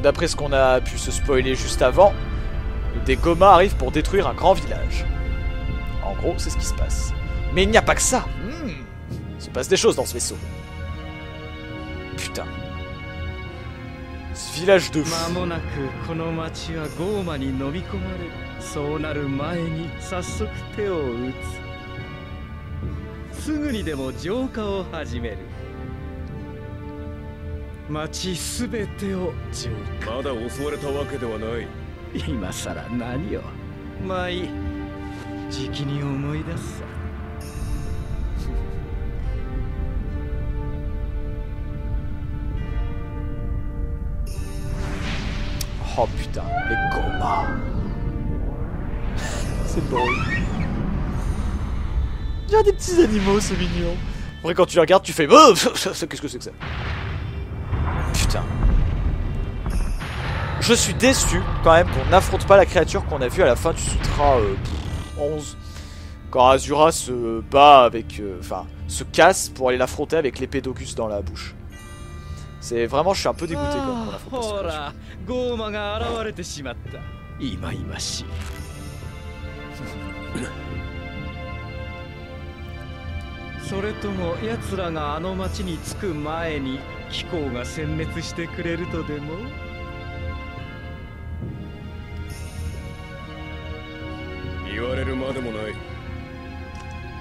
d'après ce qu'on a pu se spoiler juste avant, des Gomas arrivent pour détruire un grand village. En gros, c'est ce qui se passe. Mais il n'y a pas que ça. Hmm. Se passe des choses dans ce vaisseau. Putain. Ce village de. 町すべてを浄化まだ襲われたわけではない今さら何をまあいいじきに思い出すさ Oh putain, les combats C'est beau. Il y a des petits animaux, c'est mignon. Après, quand tu les regardes, tu fais Qu'est-ce que c'est que ça je suis déçu quand même qu'on n'affronte pas la créature qu'on a vue à la fin du Sutra euh, 11. Quand Azura se bat avec... Euh, enfin, se casse pour aller l'affronter avec l'épée d'Auguste dans la bouche. C'est vraiment, je suis un peu dégoûté quand même affronte pas créature.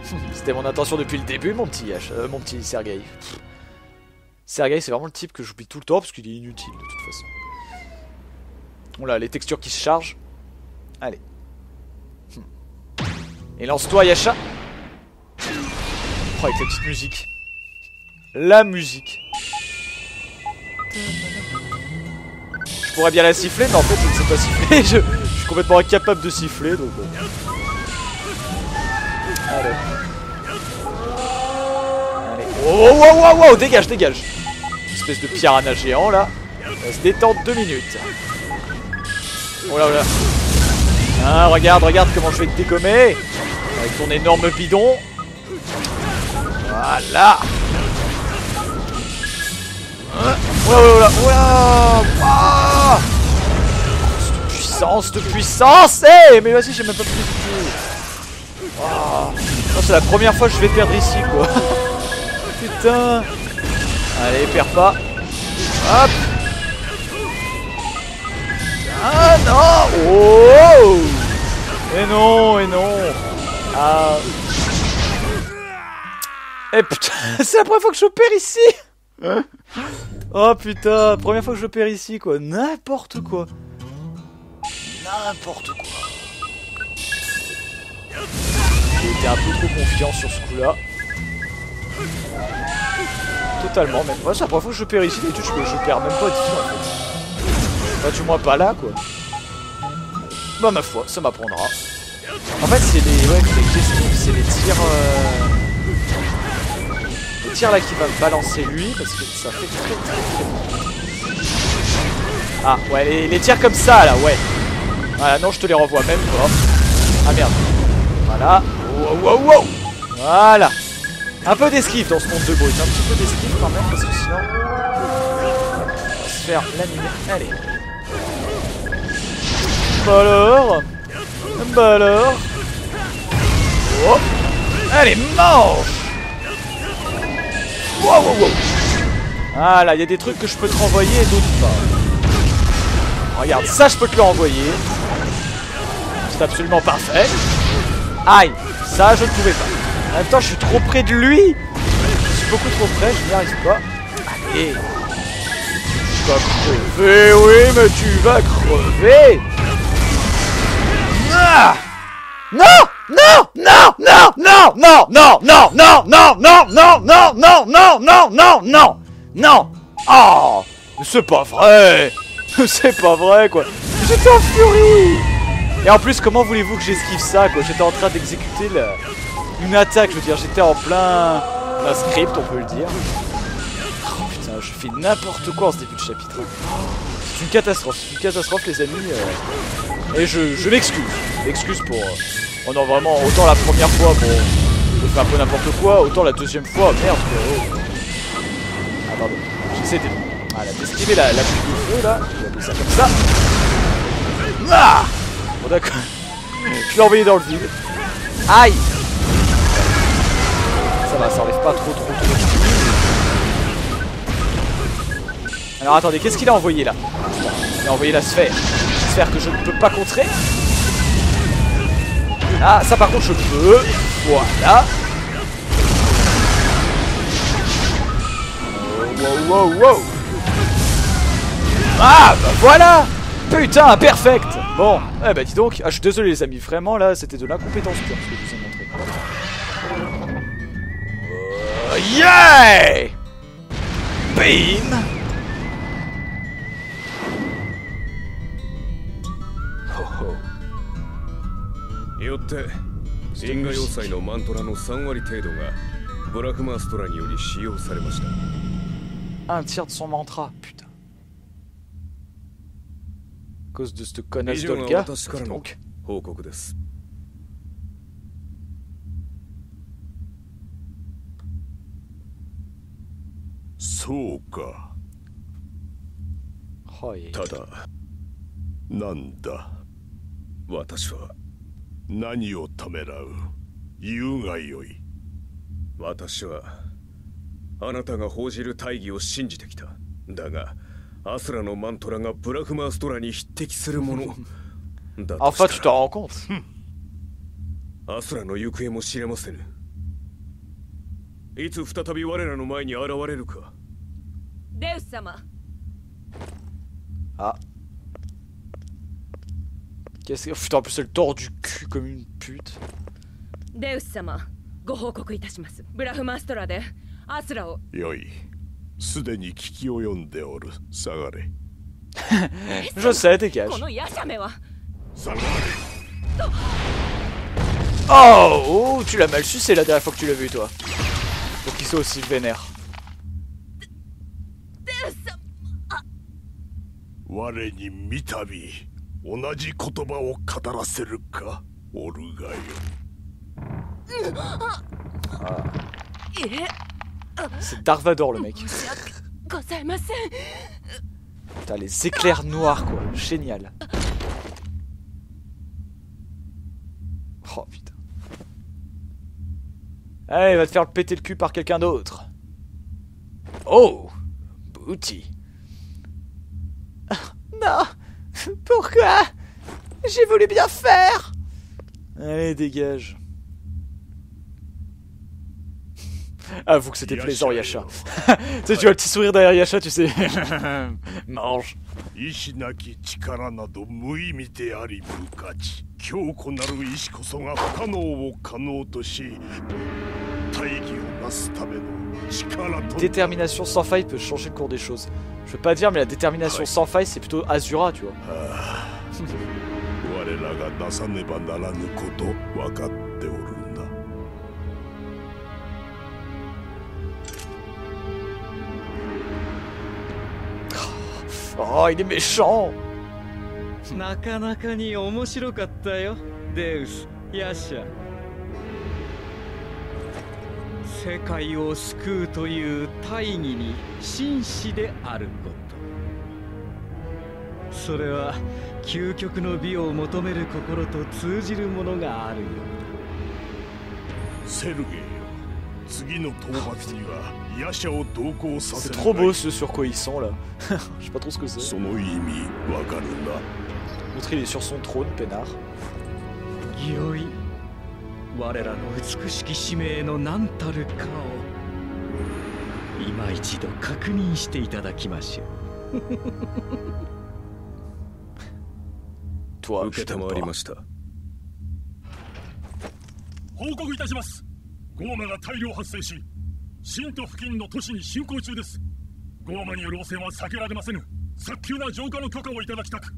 C'était mon intention depuis le début, mon petit euh, mon petit Sergei. Sergei, c'est vraiment le type que j'oublie tout le temps parce qu'il est inutile de toute façon. Oula, les textures qui se chargent. Allez. Et lance-toi, Yasha. Oh, avec la petite musique. La musique. Je pourrais bien la siffler, mais en fait, je ne sais pas siffler. Je, je suis complètement incapable de siffler, donc bon. Allez. Oh, oh, oh, oh, dégage, dégage. Espèce de piranha géant là. On se détendre deux minutes. Oh là oh là. Ah, regarde, regarde comment je vais te dégommer. Avec ton énorme bidon. Voilà. Hein Oh là oh là oh là Ouah De puissance, de puissance Eh Mais vas-y, j'ai même pas pris du tout. Oh. C'est la première fois que je vais perdre ici, quoi. Putain. Allez, perds pas. Hop. Ah non Oh Et non, et non Ah Eh putain, c'est la première fois que je perds ici Oh putain, première fois que je perds ici, quoi. N'importe quoi. N'importe quoi. J'ai été un peu trop confiant sur ce coup-là. Totalement, même. Ouais, c'est la première fois que je perds ici. D'habitude, je, je perds même pas ici, en fait. Enfin, du moins pas là, quoi. Bah, ma foi, ça m'apprendra. En fait, c'est les, ouais, les c'est les tirs... Euh... Les tirs là qui va me balancer lui, parce que ça fait très très très. Ah, ouais, les, les tirs comme ça, là, ouais. Voilà, non, je te les renvoie même pas. Ah, merde. Voilà. Wow, wow, wow. Voilà. Un peu d'esquive dans ce monde de brut. Un petit peu d'esquive quand même, parce que sinon... On va se faire l'animer. Allez. Bah alors Bah alors Oh Allez, mange Wow, wow, wow Ah là, il y a des trucs que je peux te renvoyer et d'autres pas. Regarde, ça je peux te le renvoyer. C'est absolument parfait. Aïe Ça je ne pouvais pas. En même temps, je suis trop près de lui Je suis beaucoup trop près, je n'y pas. Allez Tu vas crever, oui, mais tu vas crever ah non Non Non Non Non Non Non Non Non Non Non Non Non Non Non Non Non Non Non Oh C'est pas vrai C'est pas vrai quoi J'étais en furie Et en plus comment voulez-vous que j'esquive ça quoi? J'étais en train d'exécuter une attaque, je veux dire, j'étais en plein... un script on peut le dire. Oh putain, je fais n'importe quoi en ce début de chapitre. C'est une catastrophe, c'est une catastrophe les amis. euh. Et je, je m'excuse, je m'excuse pour... euh, Oh non vraiment, autant la première fois, bon, je fais un peu n'importe quoi, autant la deuxième fois, merde frérot. Ah pardon, j'essaie de... Ah, a esquivé la, la coupe de feu là. On va appeler ça comme ça. Ah Bon, d'accord. Je l'ai envoyé dans le vide. Aïe Ça va, ça enlève pas trop trop trop. Alors attendez, qu'est-ce qu'il a envoyé là? Il a envoyé la sphère. La sphère que je ne peux pas contrer. Ah, ça par contre je peux. Voilà. Wow, wow, wow. Ah, bah voilà Putain, perfect Bon, eh bah dis donc, ah, je suis désolé les amis, vraiment là, c'était de l'incompétence pure ce que je vous ai montré. Euh, yeah Bim Ho ho. よって因果要塞のマントラの3割程度がブラフマーストラにより使用されました Un tiers de son mantra, putain. Cause de cette connasse 以上が d'Olga. 私からの Donc, 報告です。そうか oh, et- ただ、なんだ私は、何をためらう言うがよい私は、あなたが報じる大義を信じてきた。だが、アスラのマントラがブラフマーストラに匹敵するもの。だとした rends compte ら、アスラの行方も知れませぬ。いつ再び我らの前に現れるか。デウス様 Ah. Qu'est-ce que... Putain, en plus, elle tord du cul comme une pute. デウス様ご報告いたしますブラフマーストラでアスラをよいすでに聞き及んでおる下がれ Je sais, dégage. このヤシャメは下がれ Oh, oh, tu l'as mal sucé la dernière fois que tu l'as vu, toi. Pour qu'il soit aussi vénère. 我に三度同じ言葉を語らせるかおるがよいえ C'est Darvador le mec. Putain, les éclairs noirs quoi, génial. Oh putain. Allez, va te faire péter le cul par quelqu'un d'autre. Oh Booty. Ah, non Pourquoi? J'ai voulu bien faire Allez, dégage. Ah, Avoue que c'était plaisant, Yasha. tu sais, tu vois le petit sourire derrière Yasha, tu sais. Mange. Détermination sans faille peut changer le cours des choses. Je veux pas dire, mais la détermination sans faille, c'est plutôt Azura, tu vois. Oh, il est méchant なかなかに面白かったよ。デウスヤシャ世界を救うという大義に真摯であること。それは究極の美を求める心と通じるものがあるよセルゲイ次の討伐にはヤシを同行させる。すごい。すごい。すごい。い。我らの美しき使命の何たるかを今一度確認していただきましょう。とけたりました。報告いたします。ゴーマが大量発生し新都付近の都市に進行中です。ゴーマによる汚染は避けられませぬ。早急な浄化の許可をいただきたく。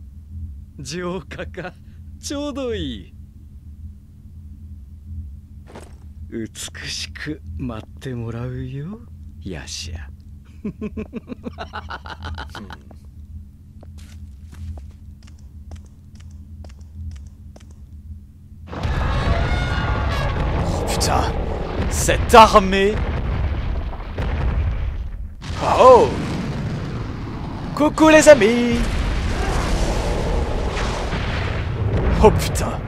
浄化か。ちょうどいい。美しく待ってもらうよ。ヤシャ Putain Cette armée Oh Coucou les amis Oh putain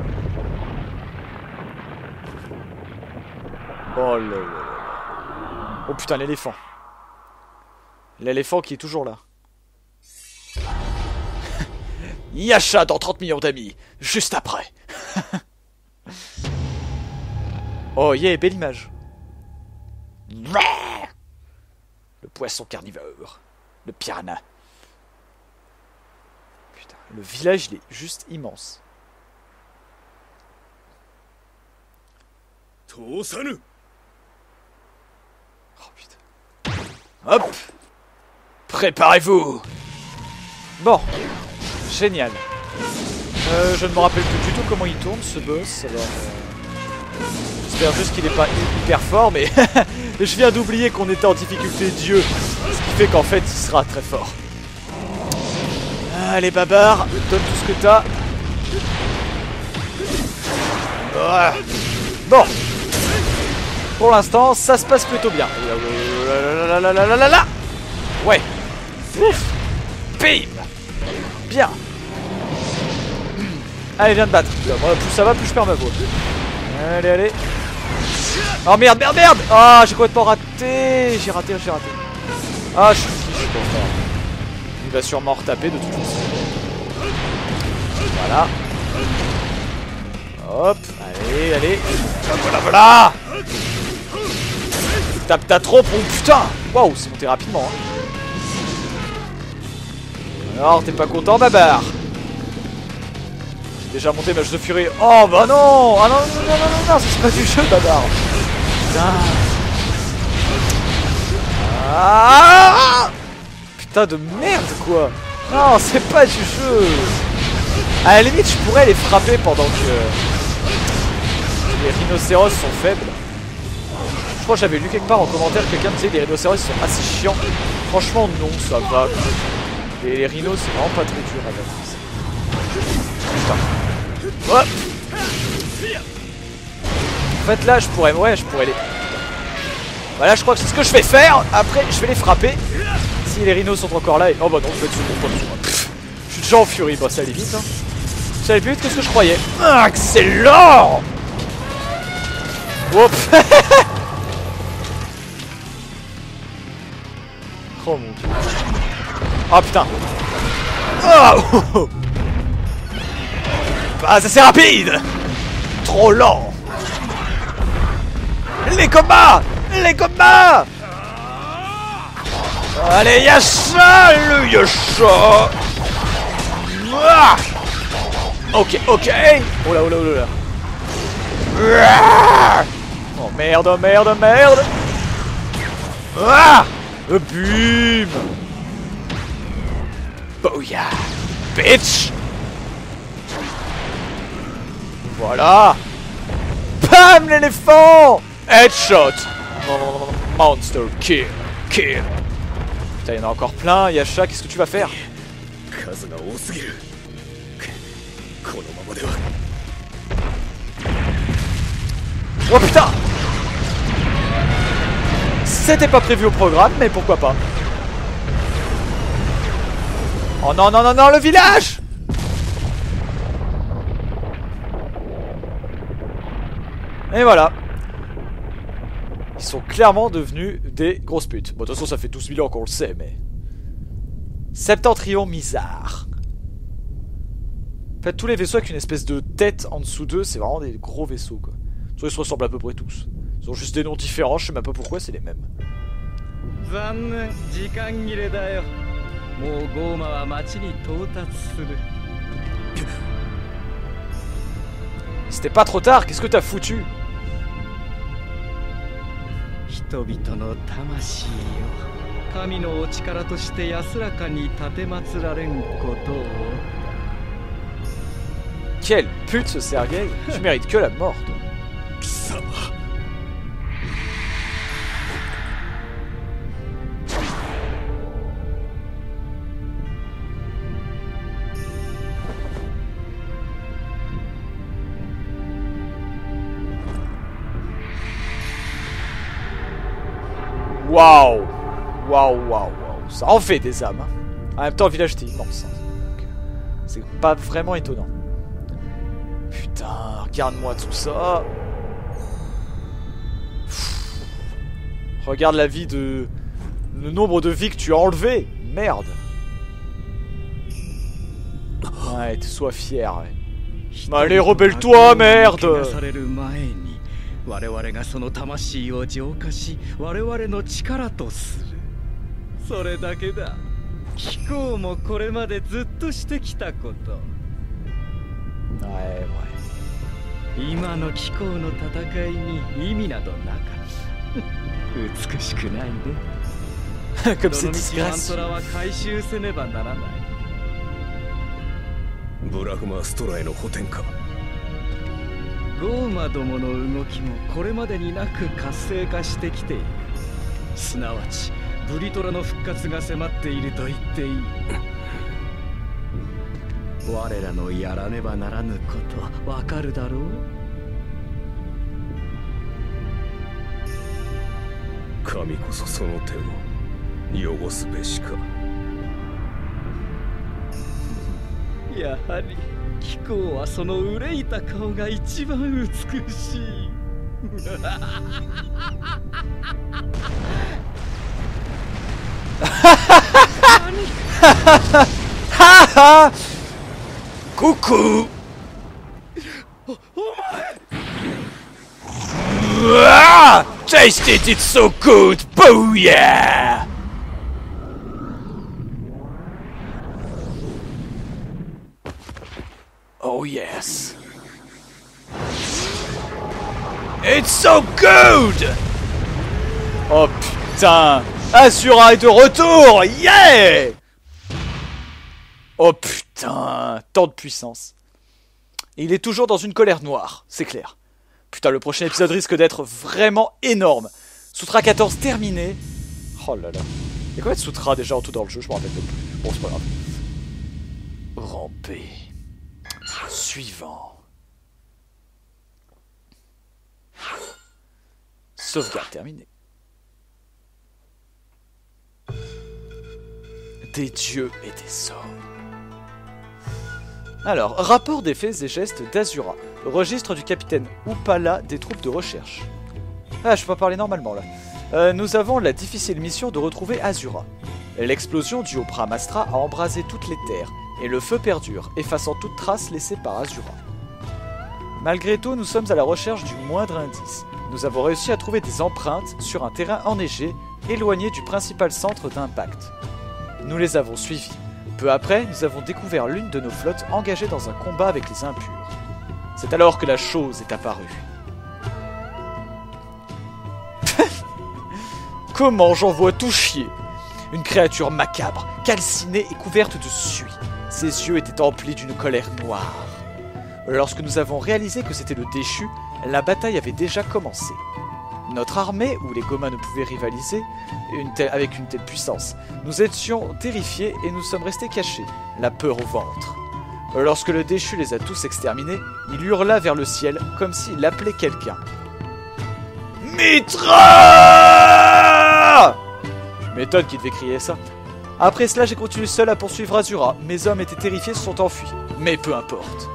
Oh là. Oh putain l'éléphant L'éléphant qui est toujours là. Yasha dans 30 millions d'amis, juste après. Oh yeah, belle image. Le poisson carnivore. Le piranha. Putain, le village, il est juste immense. Oh putain. Hop Préparez-vous Bon. Génial. Euh, je ne me rappelle plus du tout comment il tourne ce boss. Euh juste qu'il n'est pas hyper fort, mais je viens d'oublier qu'on était en difficulté Dieu. Ce qui fait qu'en fait, il sera très fort. Allez, babar, donne tout ce que t'as. Voilà. Bon. Pour l'instant, ça se passe plutôt bien. Ouais. Bim. Bien. Allez, viens de battre. Plus ça va, plus je perds ma voix. Allez, allez. Oh merde, merde, merde Ah, j'ai complètement raté J'ai raté, j'ai raté. Ah, je suis fort. Il va sûrement retaper de toute façon. Voilà. Hop, allez, allez. Voilà, voilà Tape ta trompe, oh putain Waouh, c'est monté rapidement. Hein. Alors, t'es pas content, babar? J'ai déjà monté ma jeu de furie. Oh bah non Ah non, non, non, non, non, non, c'est pas du jeu, babar Putain ah Putain de merde, quoi Non, c'est pas du jeu À la limite, je pourrais les frapper pendant que les rhinocéros sont faibles. Je crois que j'avais lu quelque part en commentaire quelqu'un disait que les rhinocéros sont assez chiants. Franchement, non, ça va. Les rhinos, c'est vraiment pas très dur à battre. Putain. Fait, là, je pourrais... Ouais, je pourrais les... Voilà, je crois que c'est ce que je vais faire. Après, je vais les frapper. Si les rhinos sont encore là. Oh bah non, je vais dessus, pas dessus. Pff, Je suis déjà en furie. Bah, ça allait vite, hein. Ça allait plus vite que ce que je croyais. Ah, excellent Hop Oh mon dieu. Oh putain. Oh Pas assez rapide Trop lent Les combats Les combats. Allez, Yasha Le Yasha Ok, ok. Oh là, oh là, oh là Ah Oh merde, oh merde, oh merde. Ah Bim Booyah. Bitch. Voilà. Bam l'éléphant Headshot. Monster kill. Kill. Putain, il y en a encore plein. Yasha, qu'est-ce que tu vas faire? Oh putain! C'était pas prévu au programme, mais pourquoi pas. Oh non, non, non, non, le village! Et voilà qui sont clairement devenues des grosses putes. Bon, de toute façon, ça fait 12 000 ans qu'on le sait, mais... Septentrion Mizar. En fait, tous les vaisseaux avec une espèce de tête en dessous d'eux, c'est vraiment des gros vaisseaux, quoi. Ils se ressemblent à peu près tous. Ils ont juste des noms différents, je sais même pas pourquoi, c'est les mêmes. C'était pas trop tard, qu'est-ce que t'as foutu? 人々の魂よ神のお力として安らかに奉られんことを Quelle pute ce Sergei Tu mérites que la mort, toi. Waouh Waouh, waouh, waouh. Ça en fait des âmes. Hein. En même temps, le village était immense. Hein. C'est pas vraiment étonnant. Putain, regarde-moi tout ça. Regarde la vie de... Le nombre de vies que tu as enlevées. Merde. Ouais, sois fier. Ouais. Allez, rebelle-toi, merde 我々がその魂を浄化し我々の力とする。それだけだ。貴公もこれまでずっとしてきたこと.今の貴公の戦いに意味などなかった。美しくないね。Comme ど c'est の道アン disgracieux. トラは回収せねばならない。ブラフマストラへの補填かゴーマどもの動きもこれまでになく活性化してきている。すなわちブリトラの復活が迫っていると言っていい。我らのやらねばならぬことわかるだろう。神こそその手を汚すべしか。やはり貴公はその憂いた顔が一番美しい。ハハハハハハハハハハハ Oh yes! It's so good! Oh putain! Asura est de retour! Yeah! Oh putain, tant de puissance. Et il est toujours dans une colère noire, c'est clair. Putain, le prochain épisode risque d'être vraiment énorme. Sutra 14 terminé. Oh là là. Il y a combien de sutras déjà en tout dans le jeu Je me rappelle plus. Bon, c'est pas grave. Ramper. Suivant. Sauvegarde terminée. Des dieux et des hommes. Alors, rapport des faits et gestes d'Azura. Registre du capitaine Upala des troupes de recherche. Ah, je peux pas parler normalement là. Euh, nous avons la difficile mission de retrouver Azura. L'explosion due au Pramastra a embrasé toutes les terres, et le feu perdure, effaçant toute trace laissée par Azura. Malgré tout, nous sommes à la recherche du moindre indice. Nous avons réussi à trouver des empreintes sur un terrain enneigé, éloigné du principal centre d'impact. Nous les avons suivis. Peu après, nous avons découvert l'une de nos flottes engagée dans un combat avec les impurs. C'est alors que la chose est apparue. Comment j'en vois tout chier? Une créature macabre, calcinée et couverte de suie. Ses yeux étaient emplis d'une colère noire. Lorsque nous avons réalisé que c'était le déchu, la bataille avait déjà commencé. Notre armée, où les Gomas ne pouvaient rivaliser avec une telle puissance, nous étions terrifiés et nous sommes restés cachés, la peur au ventre. Lorsque le déchu les a tous exterminés, il hurla vers le ciel comme s'il appelait quelqu'un. Mitra Je m'étonne qu'il devait crier ça. Après cela, j'ai continué seul à poursuivre Azura. Mes hommes étaient terrifiés, se sont enfuis. Mais peu importe.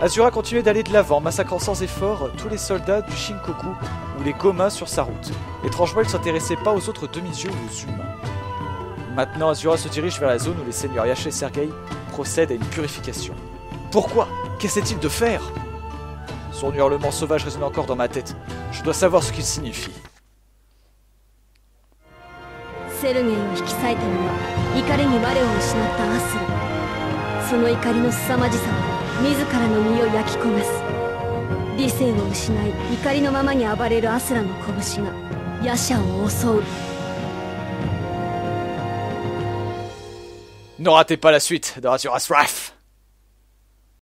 Azura continuait d'aller de l'avant, massacrant sans effort tous les soldats du Shinkoku ou les Gomas sur sa route. Étrangement, il ne s'intéressait pas aux autres demi-dieux ou aux humains. Maintenant, Azura se dirige vers la zone où les seigneurs Yacha et Sergei procèdent à une purification. Pourquoi? Qu'essaie-t-il de faire? Son hurlement sauvage résonne encore dans ma tête. Je dois savoir ce qu'il signifie. セルゲイを引き裂いたのは怒りに我を失ったアスラその怒りの凄まじさは自らの身を焼き焦がす。理性を失い怒りのままに暴れるアスラの拳がヤシャを襲う。Ne ratez pas la suite de Ratio Asraf